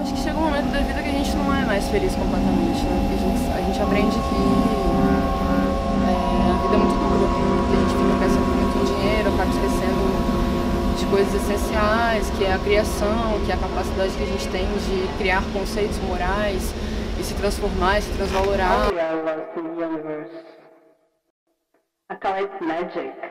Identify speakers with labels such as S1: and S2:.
S1: acho que chega é mais feliz completamente, né? Porque a gente, a gente aprende que é, a vida é muito dura, que a gente fica pensando muito em dinheiro, acaba esquecendo de coisas essenciais, que é a criação, que é a capacidade que a gente tem de criar conceitos morais e se transformar, e se transvalorar.
S2: I call it magic.